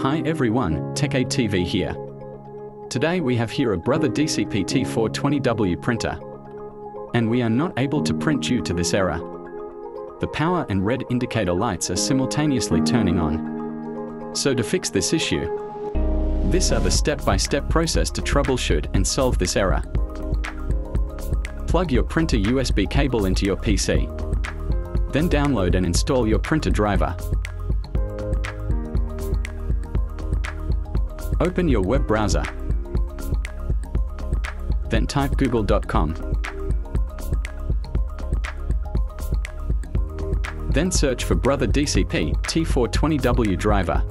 Hi everyone, TechAid TV here. Today we have here a Brother DCP-T420W printer. And we are not able to print due to this error. The power and red indicator lights are simultaneously turning on. So to fix this issue, this are the step-by-step -step process to troubleshoot and solve this error. Plug your printer USB cable into your PC. Then download and install your printer driver. Open your web browser. Then type google.com. Then search for Brother DCP T420W driver.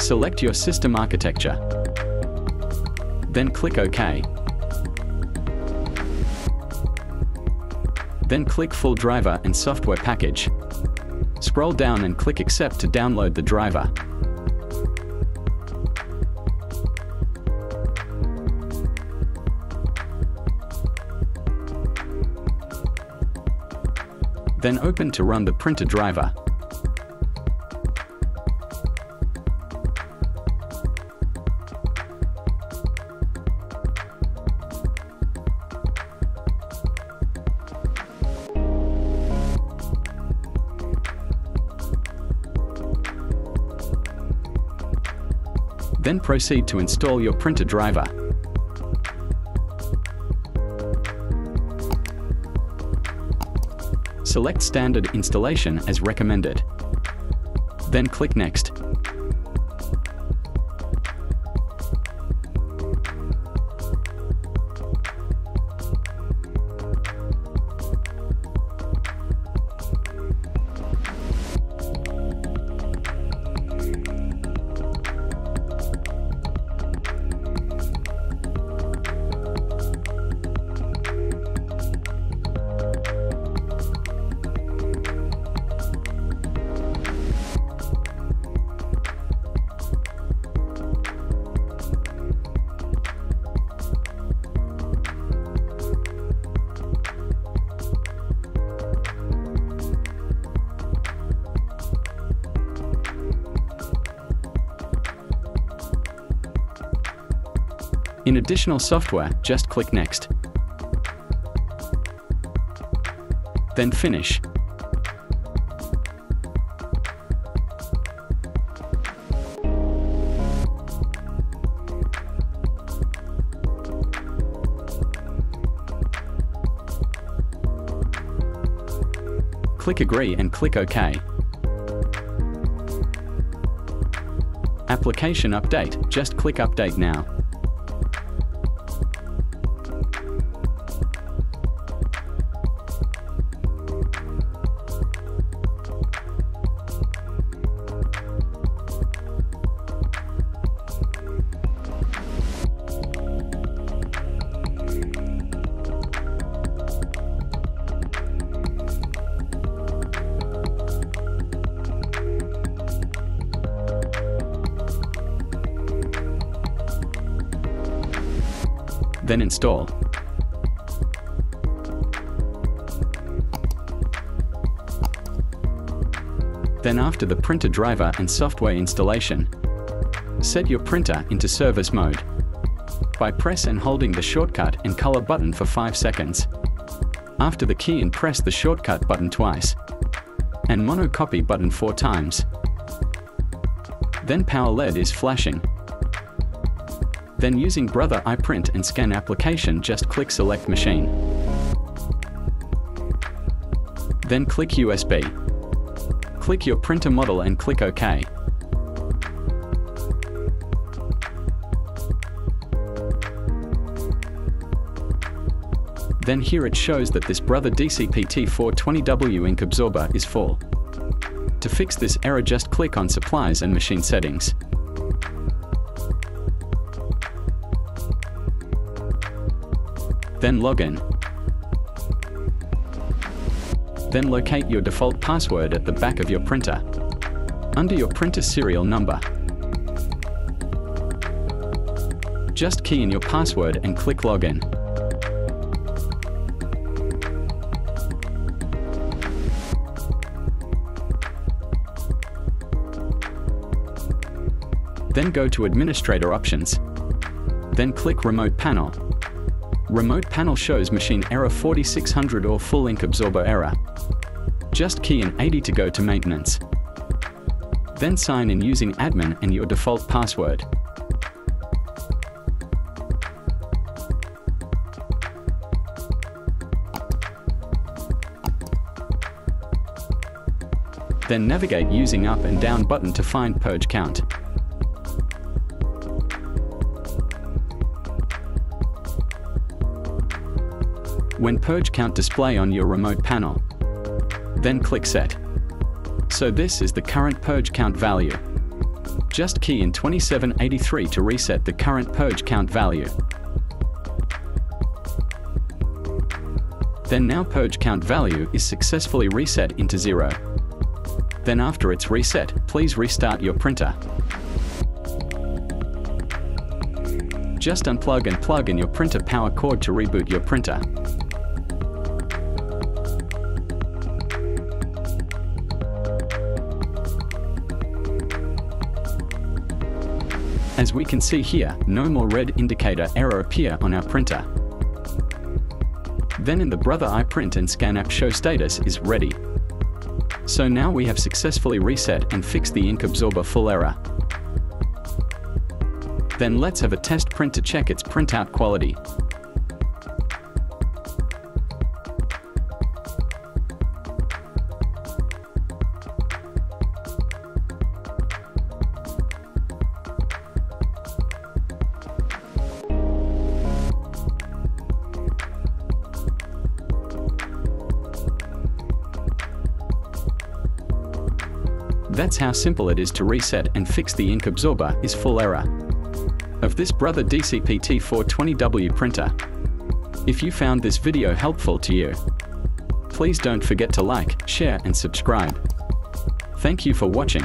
Select your system architecture. Then click OK. Then click Full Driver and Software Package. Scroll down and click Accept to download the driver. Then open to run the printer driver. Then proceed to install your printer driver. Select Standard Installation as recommended. Then click Next. In additional software, just click Next. Then Finish. Click Agree and click OK. Application update, just click Update now. Then install. Then after the printer driver and software installation, set your printer into service mode by press and holding the shortcut and color button for 5 seconds. After the key and press the shortcut button twice and monocopy button 4 times. Then power LED is flashing then using Brother iPrint and Scan application just click Select Machine. Then click USB. Click your printer model and click OK. Then here it shows that this Brother DCP-T420W ink absorber is full. To fix this error just click on Supplies and Machine Settings. Then log in. Then locate your default password at the back of your printer, under your printer serial number. Just key in your password and click Login. Then go to Administrator Options. Then click Remote Panel. Remote Panel shows machine error 4600 or full ink absorber error. Just key in 80 to go to Maintenance. Then sign in using admin and your default password. Then navigate using up and down button to find purge count. When purge count display on your remote panel, then click set. So this is the current purge count value. Just key in 2783 to reset the current purge count value. Then now purge count value is successfully reset into zero. Then after it's reset, please restart your printer. Just unplug and plug in your printer power cord to reboot your printer. As we can see here, no more red indicator error appear on our printer. Then in the Brother iPrint and Scan app show status is ready. So now we have successfully reset and fixed the ink absorber full error. Then let's have a test print to check its printout quality. That's how simple it is to reset and fix the ink absorber is full error. Of this Brother DCP T420W printer. If you found this video helpful to you, please don't forget to like, share and subscribe. Thank you for watching.